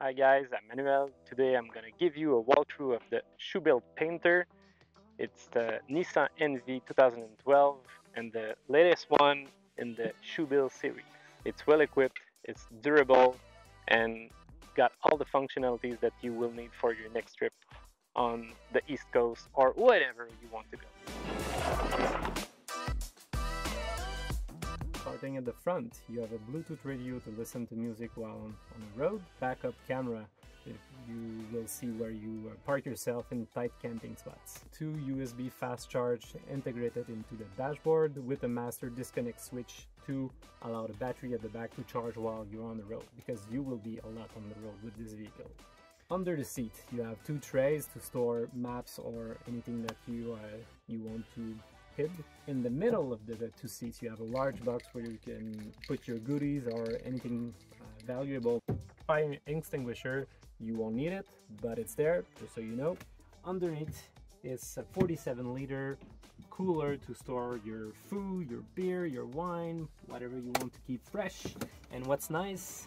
Hi guys, I'm Manuel. Today I'm gonna give you a walkthrough of the Shoebill Painter. It's the Nissan NV 2012 and the latest one in the Shoebill series. It's well equipped, it's durable, and got all the functionalities that you will need for your next trip on the East Coast or wherever you want to go. Starting at the front, you have a Bluetooth radio to listen to music while on, on the road, backup camera if you will see where you uh, park yourself in tight camping spots. Two USB fast charge integrated into the dashboard with a master disconnect switch to allow the battery at the back to charge while you're on the road because you will be a lot on the road with this vehicle. Under the seat, you have two trays to store maps or anything that you uh, you want to In the middle of the, the, two seats, you have a large box where you can put your goodies or anything uh, valuable. Fire extinguisher, you won't need it, but it's there, just so you know. Underneath is a 47 liter cooler to store your food, your beer, your wine, whatever you want to keep fresh. And what's nice,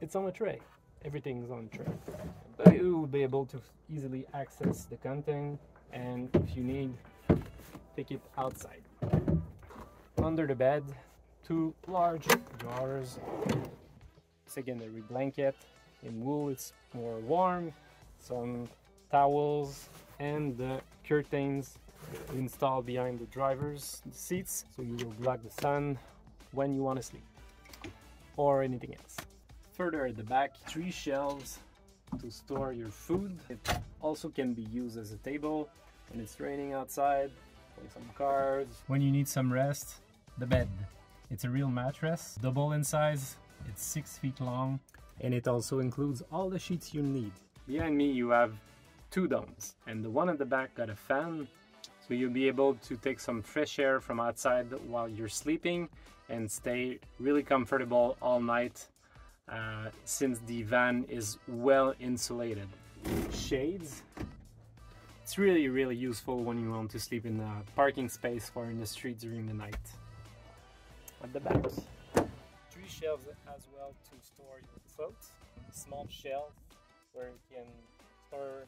it's on a tray. Everything's on a tray. But you will be able to easily access the content and if you need, take it outside. Under the bed, two large drawers, secondary blanket. In wool it's more warm, some towels and the curtains installed behind the driver's seats so you will block the sun when you want to sleep or anything else. Further at the back, three shelves to store your food. It also can be used as a table when it's raining outside, play some cards. When you need some rest, the bed. It's a real mattress, double in size, it's 6 feet long, and it also includes all the sheets you need. Behind me you have two domes, and the one at the back got a fan, so you'll be able to take some fresh air from outside while you're sleeping and stay really comfortable all night uh, since the van is well insulated. Shades. It's really, really useful when you want to sleep in a parking space or in the street during the night. At the back, three shelves as well to store your clothes. Small shelf where you can store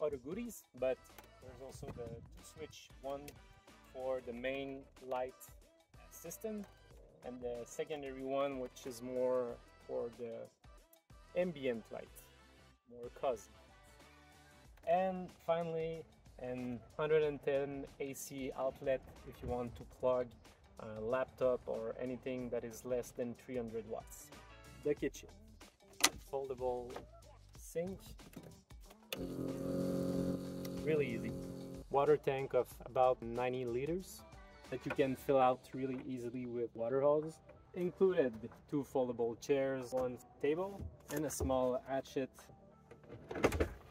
other goodies, but there's also the two-switch one for the main light system and the secondary one which is more for the ambient light, more cozy. And finally, an 110 AC outlet if you want to plug a laptop or anything that is less than 300 watts. The kitchen, foldable sink, really easy. Water tank of about 90 liters that you can fill out really easily with water hose included two foldable chairs, one table, and a small hatchet.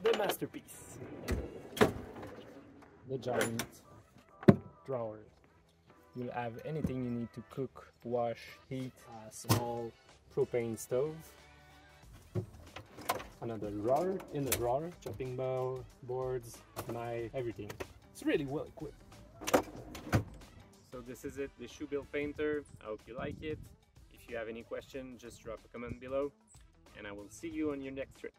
The masterpiece. The giant drawer. You'll have anything you need to cook, wash, heat, a small propane stove, another drawer in the drawer, chopping bow, boards, knife, everything. It's really well equipped. So this is it, the Shoebill Painter. I hope you like it. If you have any question, just drop a comment below and I will see you on your next trip.